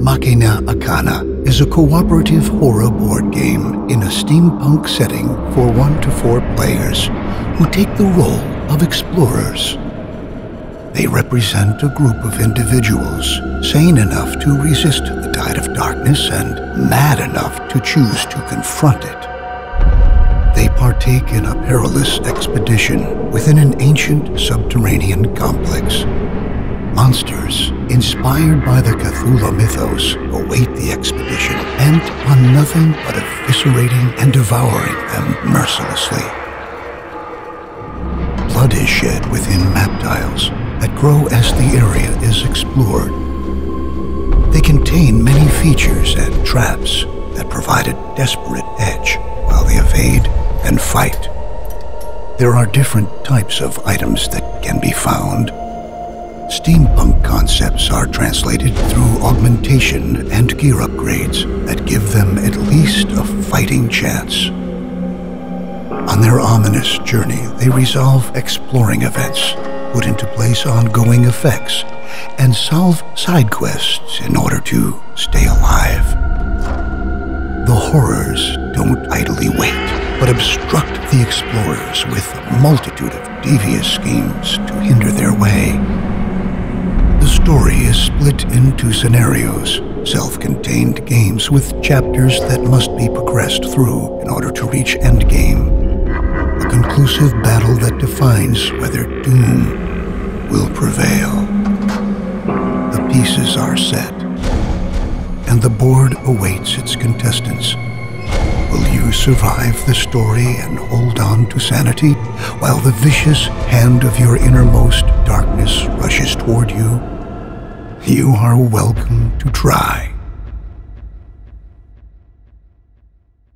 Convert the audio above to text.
Machina Arcana is a cooperative horror board game in a steampunk setting for one to four players who take the role of explorers. They represent a group of individuals sane enough to resist the tide of darkness and mad enough to choose to confront it. They partake in a perilous expedition within an ancient subterranean complex. Monsters, inspired by the Cthulhu mythos, await the expedition bent on nothing but eviscerating and devouring them mercilessly. Blood is shed within map tiles that grow as the area is explored. They contain many features and traps that provide a desperate edge while they evade and fight. There are different types of items that can be found. Steampunk concepts are translated through augmentation and gear upgrades that give them at least a fighting chance. On their ominous journey, they resolve exploring events, put into place ongoing effects, and solve side quests in order to stay alive. The horrors don't idly wait, but obstruct the explorers with a multitude of devious schemes to hinder their way. The story is split into scenarios, self-contained games with chapters that must be progressed through in order to reach endgame. A conclusive battle that defines whether doom will prevail. The pieces are set, and the board awaits its contestants. Will you survive the story and hold on to sanity while the vicious hand of your innermost darkness rushes toward you? You are welcome to try.